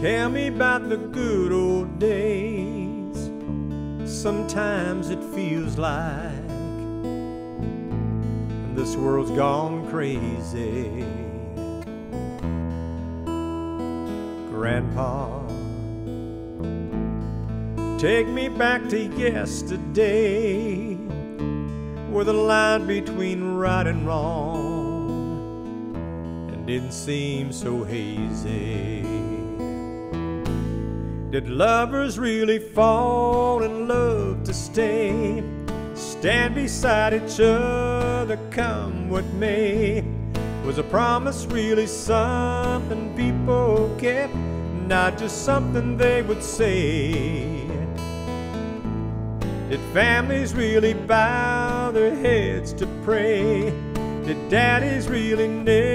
Tell me about the good old days. Sometimes it feels like this world's gone crazy. Grandpa, take me back to yesterday, where the line between right and wrong and didn't seem so hazy. Did lovers really fall in love to stay? Stand beside each other, come what may. Was a promise really something people kept, not just something they would say? Did families really bow their heads to pray? Did daddies really never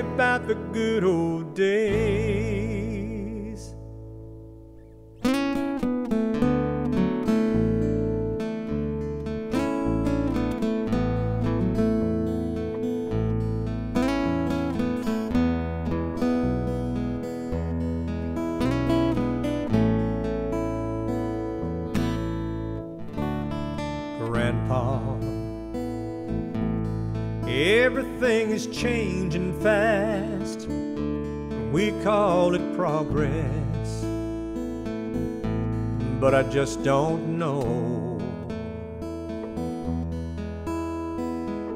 about the good old days. Everything is changing fast. We call it progress. But I just don't know.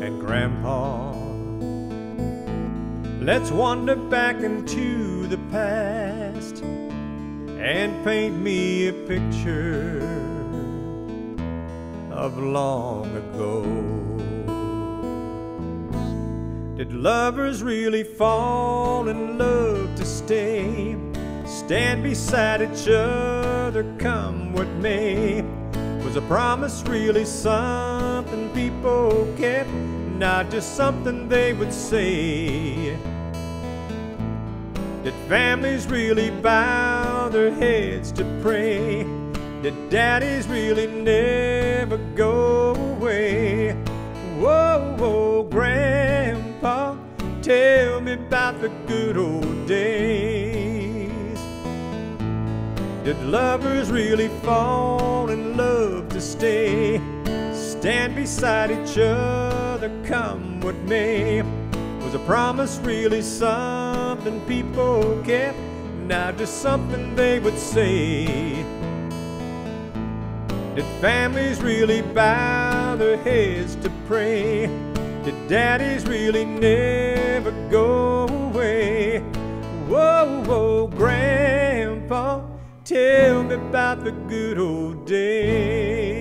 And Grandpa, let's wander back into the past and paint me a picture of long ago. Did lovers really fall in love to stay? Stand beside each other, come what may. Was a promise really something people kept, not just something they would say? Did families really bow their heads to pray? Did daddies really never go away? The good old days. Did lovers really fall in love to stay? Stand beside each other, come what may. Was a promise really something people kept? Not just something they would say. Did families really bow their heads to pray? Did daddies really never about the good old days.